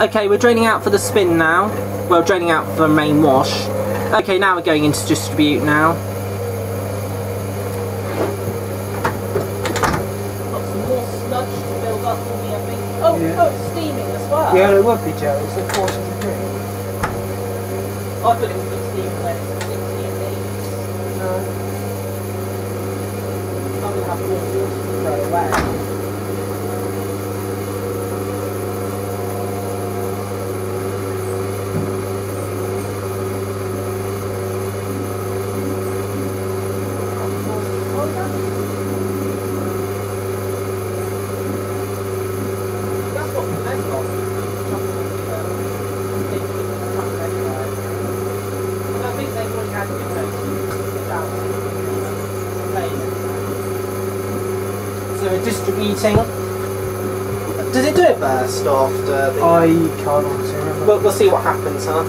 Okay, we're draining out for the spin now. Well, draining out for the main wash. Okay, now we're going into distribute now. Got some more sludge to build up for me, I think. Oh, Yeah. oh, it's steaming as well. Yeah, it would be, Joe. It's a quarter to. I thought it would be steaming when it's 60 and 80. No. I'm going to have more water to throw away. That's what the best of. I think they've already had windows sit down. So we're distributing. Does it do a burst after the... I can't honestly remember. We'll, we'll see what happens, huh? I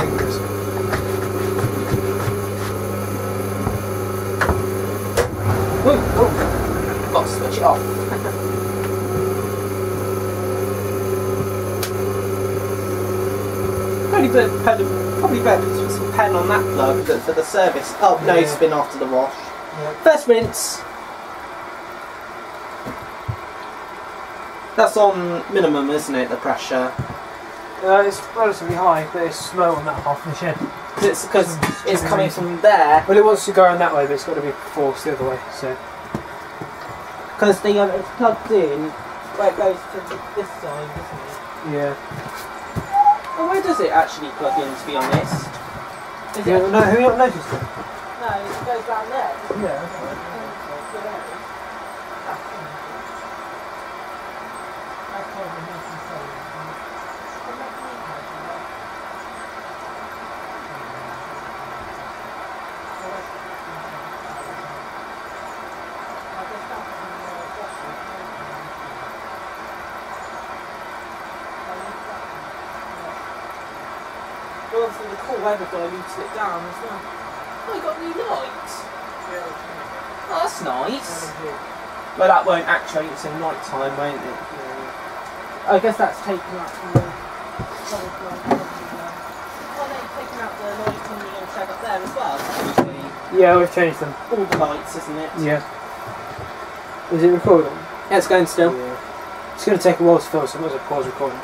think it is. Ooh, ooh. Got to switch it off. Probably better, better- probably better to put some pen on that plug for the service. Oh, no Yeah. spin after the wash. Yeah. First rinse. That's on minimum, isn't it, the pressure? Uh, it's relatively high, but it's low on that half of the shed. It's because it's coming from there. Well, it wants to go around that way, but it's got to be forced the other way. So Because the um, it's plugged in where it goes to this side, isn't it? yeah. Oh, where does it actually plug in, to be honest? Is yeah it? no, have you not noticed it? No, it goes down there. Yeah. Well, obviously oh, the cool weather dilutes it down as well. Oh, you got new lights. Oh, that's nice. Well, that won't actuate until night time, won't it? I guess that's taken out from the... Oh, they've taken out the lights on the little shed up there as well. Yeah, we've changed them. All the lights, isn't it? Yeah. Is it recording? Yeah, it's going still. Yeah. It's going to take a while to film, so I might as well pause recording.